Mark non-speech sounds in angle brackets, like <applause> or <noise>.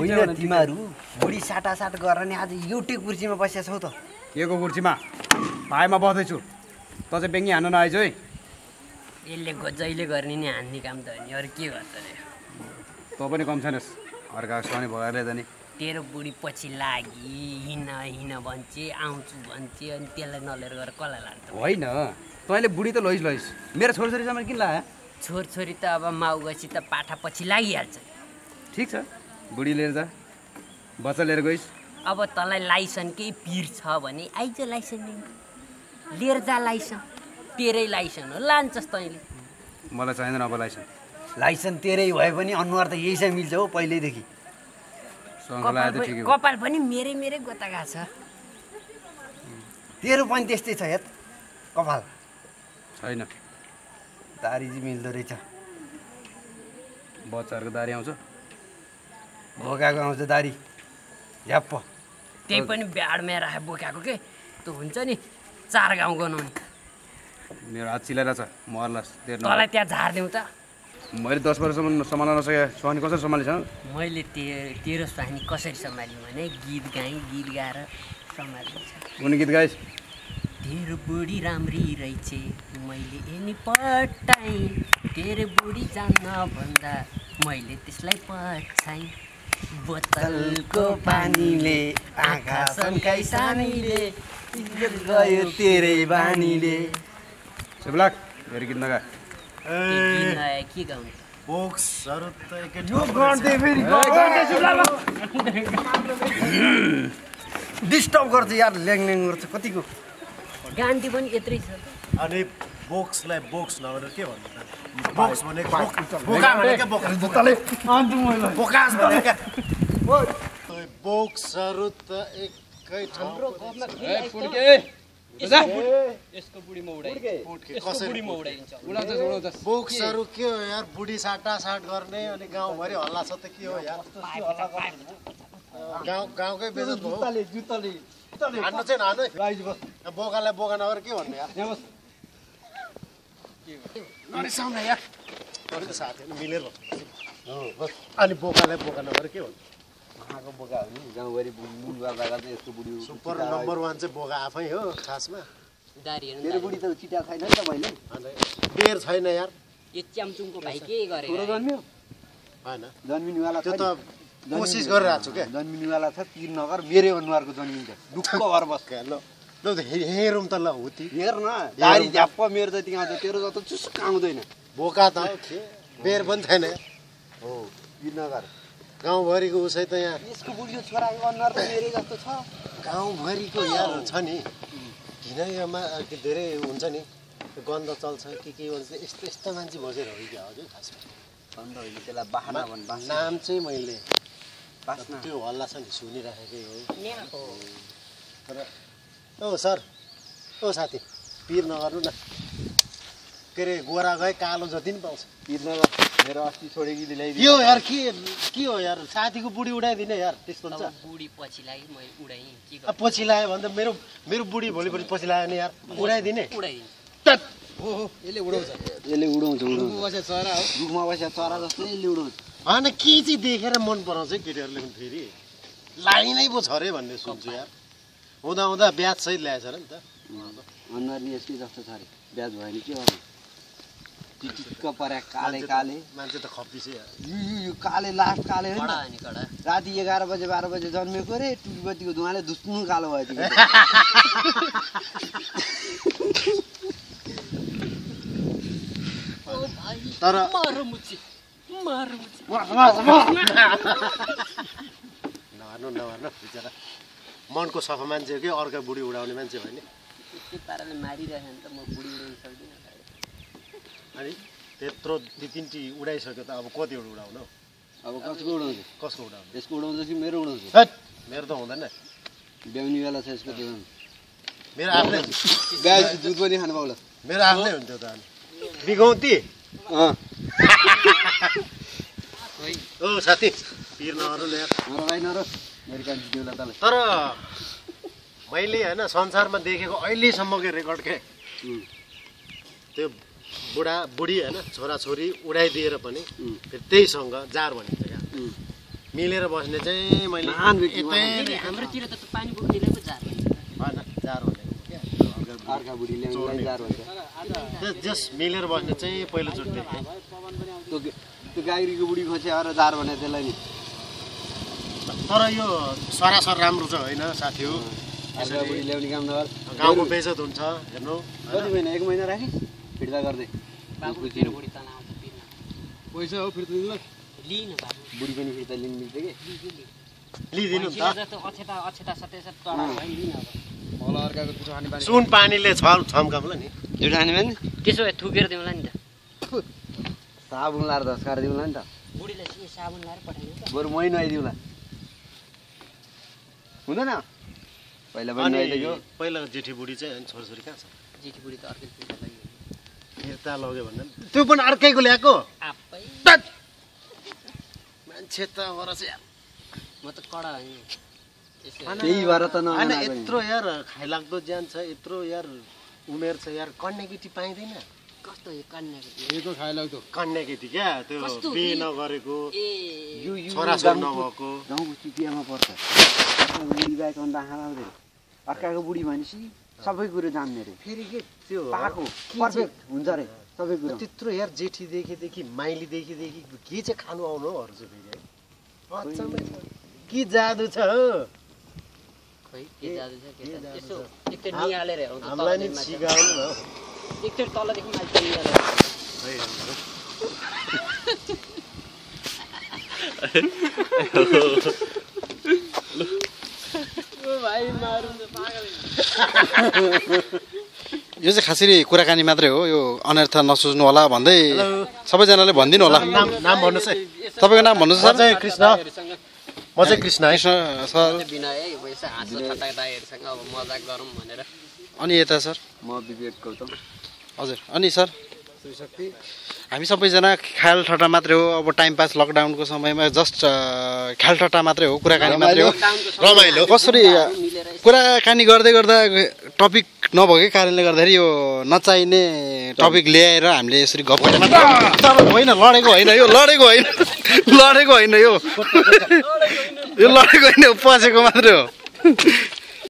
होइन तिमीहरू बुढी साटासाट गरेर नि आज एउटै कुर्सीमा बसेका छौ त। के को कुर्सीमा? पाएमा बस्दैछु। त चाहिँ बेङ्गी हान्न नआएछ है। यसले जहिले गर्ने नि हान्ने काम त हो नि अरू के गर्छ अरे तँ पनि कम छैनस्। अर्का सहने भएरले त नि तेरो बुढी पछि लागि हिँड हिँड भन्छे आउँछु भन्छे अनि त्यसलाई नलिएर गएर कसलाई लान्छ होइन तैँले बुढी त लैस लैस मेरो छोरछोरीसम्म किन लायो? छोरछोरी त अब माउ गएपछि त पाठा पछि लागिहाल्छ। ठिक छ। बुढी लिएर जा। बच्चा लिएर गइस्। अब तँलाई लाइसन केही पिर छ भने आइज लाइसन लिनु। लिएर जा लाइसन तेरै लाइसन हो। लान्छस् तैँले। मलाई चाहिँदैन अब लाइसेन्स। लाइसेन्स तेरै भए पनि अनुहार त यहीसँग मिल्छ हौ पहिल्यैदेखि। पनि कपाल पनि मेरै मेरै गोता गएको छ। तेरो पनि त्यस्तै छ हेत। कपाल। छैन। दारी चाहिँ मिल्दो रहेछ। बच्चाहरूको दारी आउँछ। भोकाको आउँछ दारी। झ्याप्प त्यही पनि ब्याडमा राखेर बोकाएको के? त्यो हुन्छ नि चार गाउँ गनाउने मेरो हात चिलाएर छ मर्लास् तेरो तँलाई त्यहाँ झारिदिउँ त। मैले दस वर्षसम्म सम्हाल्न नसके सहनी कसरी सम्हालेछ मैले ते तेरो स्वानी कसरी सम्हालेँ भने गीत गाएँ गीत गाएर सम्हालिन्छ। कुन गीत गाइस्? तेरो बुढी राम्री रहेछ मैले एनी पटाएँ तेरो बुढी जान्न भन्दा मैले त्यसलाई पछाएँ बोतलको पानीले आँखा सन्काइ सानीले गयो तेरै बानीले। शिवलाक मेरो गीत नगा। के गाउने बोक्सहरू त एकै डिस्टर्ब गर्छ यार ल्याङ ल्याङ गर्छ कतिको। गान्धी पनि यत्रै छ। अनि बोक्सलाई बोक्स नभनेर के भन्नु त? बोक्स भनेको बोक- बोका भनेको बोका बोकास भनेको क्या बोक्सहरू त एकै ठाउँ यसको बुढी म उडाइ पुट्के कसरी उडाइदिन्छ बोक्सहरू के हो यार? बुढी साटा साट गर्ने अनि गाउँभरि हल्ला छ त के हो यार? गाउँ गाउँकै बेजत है। बोकालाई बोका नगरेर के भन्नु यार? अनि सामने यार। अरू त साथीहरू मिलेर हो, बस। अनि बोकालाई बोका नगरेर के भन्नु? उहाँको बोका हो नि? गाउँभरि मुन गर्दा गर्दा यस्तो बुढी सुपर नम्बर वान चाहिँ बोका आफै हो खासमा। मेरो बुढी त चिटा छैन नि त मैले बेर छैन यार। यो च्याम्चुङको भाइ के गरे छोरो जन्मियो? होइन। जन्मिनेवाला त्यो छ त। कोसिस गरिरहेको छु क्या जन्मिनेवाला छ तिर नगर मेरै अनुहारको जन्मिन्छ। दुःख भएर बस क्या, ल ल त हे- हेरौँ त ल हुती हेर न दारी झ्याप्प मेरो जति आउँछ तेरो जस्तो चुस्क आउँदैन बोका त। हो बेर पनि छैन। हो तिर नगर। गाउँभरिको उसै त यहाँ। यसको बुढीको छोराको अनुहार त मेरै जस्तो छ। गाउँभरिको यार छ नि। घिनाइमा के धेरै हुन्छ नि। गन्ध चल्छ के के भन्छ यस्तो यस्तो मान्छे बसेर हो क्या हजुर खासमा अन्त होइन त्यसलाई बाहना भन् बासना नाम चाहिँ मैले बासना त्यो हल्ला छ नि सुनिराखेकै हो। तर ओ सर। ओ साथी पिर नगर्नु न। के अरे गोरा गए कालो जति नि पाउँछ। तिर नगर मेरो अस्ति छोडेकीले ल्याइदियो यो यार के के हो यार? साथीको बुढी उडाइदिने यार त्यस्तो हुन्छ। बुढी पछि लागि मैले उडाएँ। के अब पछि लाग्यो भने त मेरो मेरो बुढी भोलिपल्ट पछि लाग्यो भने यार। उडाइदिने। उडाइदिन्छु तत् यसले उडाउँछ। यसले उडाउँछ बसेको चरा हो। रुखमा बसेको चरा जस्तो यसले उडाउँछ। होइन के चाहिँ देखेर मन पराउँछ है केटीहरूले पनि फेरि? लाइनै पो छ अरे भन्ने सुन्छु यार। हुँदा हुँदा ब्याज सहित ल्याएछ र नि त। अनुहार नि यसकै जस्तो छ अरे। ब्याज भयो भने के गर्नु टिटिक्क पर्या काले काले। मान्छे त खप्पिसै यु काले लास्ट काले हो नि राति एघार बजे बाह्र बजे जन्मेको रे टुकीबत्तीको धुवाले धुस्नु कालो भयो त्यो। तर मारो मुची मारो मुची नहार्नु नहार्नु बिचरा। मनको सफा मान्छे हो कि अर्को बुढी उडाउने मान्छे होइन पाराले मारिरहेछ भने त म बुढी उडाउनु सक्दिनँ अनि त्यत्रो दुई तिनटी उडाइसक्यो त अब कतिवटा उडाउनु? हौ? अब कसको उडाउँछ? कसको उडाउनु? यसको उडाउँछ कि मेरो उडाउँछ? हैट, मेरो त हुँदैन। ब्याउनी बेला छ यसको त। झन्। मेरो आफ्नै ब्याज दुध पनि खानु पाउला। मेरो आफ्नै हुन्थ्यो त अनि। बिगौती? अँ। <laughs> ओ साथी पिर नहरू न यार नर भाइ नर। तर मैले होइन संसारमा देखेको अहिलेसम्मको रेकर्ड के. त्यो बुढा बुढी होइन छोराछोरी उडाइदिएर पनि. फेरि त्यहीसँग जार भनिन्छ क्या. मिलेर बस्ने चाहिँ मैले हाम्रोतिर त पानी बोक्नेलाई जार होइन जारो भनेको क्या अर्का बुढी ल्याउनुलाई जार भन्छ। जस जस मिलेर बस्ने चाहिँ पहिलोचोटि त्यो त्यो गाईको बुढी खोज्यो र जार भने त्यसलाई नि। तर यो सरासर राम्रो छ होइन साथी हो? अर्का बुढी ल्याउने काम नगर गाउँको बेचत हुन्छ हेर्नु। कति महिना एक महिना राखिस् फिर्ता गर्दै। पैसा हो फिर्ता दिनु बुढी पनि फिर्ता लिनु मिल्छ कि? लिइदिनु सुन पानीले छम्काउँला नि। जुठो खाने भने त्यसो भए थुकेर दिउँला नि त। साबुन लाएर धस्काएर दिउँला नि त। बुढीलाई साबुन लाएर पठाइदिउँ त। बरु मै नुहाइदिउँला हुँदैन। पहिला पनि अनि नुहाइदिएको पहिला जेठी बुढी चाहिँ अनि छोराछोरी कहाँ छ? जेठी बुढी त अर्कै फिर्ता लाग्यो भन्दा त्यो पनि अर्कैको ल्याएको? मान्छे त म त कडा होइन यसो त्यही भएर त होइन नगनाएको नि। यत्रो यार खाइलाग्दो ज्यान छ यत्रो यार उमेर छ यार कन्या केटी पाइँदैन। कस्तो यो? यहीको खाइलाउ त कन्या केटी क्या? त्यो कस्तो बिहे कि? नगरेको यो यो छोराछोरी गाउँको- नभएको। गाउँको चिपियामा पर्छ। अर्काको बुढी बाहेक अन्त आँखा लाग्दैन अर्काको बुढी भनेपछि सबै कुरो जान्ने रे फेरि के त्यो पाएको पर्फेक्ट हुन्छ रे सबै कुरो। त्यत्रो यार जेठीदेखिदेखि माइलीदेखिदेखि के चाहिँ खानु आउनु हौ अरू चाहिँ फेरि। के जादु छ हामीलाई नि। सिकाउनु न। एकचोटि तलदेखि माथि। <laughs> <laughs> यो चाहिँ खासरी कुराकानी मात्रै हो। यो अनर्थ नसोच्नु होला। भन्दै सबैजनाले भनिदिनु होला नाम नाम भन्नुहोस् है। तपाईँको नाम भन्नुहोस् सर। चाहिँ कृष्ण। म चाहिँ कृष्ण है। सर। अनि यता सर। म विवेक गौतम। हजुर। अनि सर। हामी सबैजना ख्याल ठट्टा मात्रै हो। अब टाइम पास लकडाउनको समयमा जस्ट ख्याल ठट्टा मात्रै हो। कुराकानी मात्रै हो। रमाइलो। कसरी कुराकानी गर्दै गर्दा टपिक नभएकै कारणले गर्दाखेरि यो नचाहिने टपिक ल्याएर हामीले यसरी गफ होइन लडेको होइन यो लडेको होइन। लडेको होइन यो। यो लडेको होइन पसेको मात्रै हो।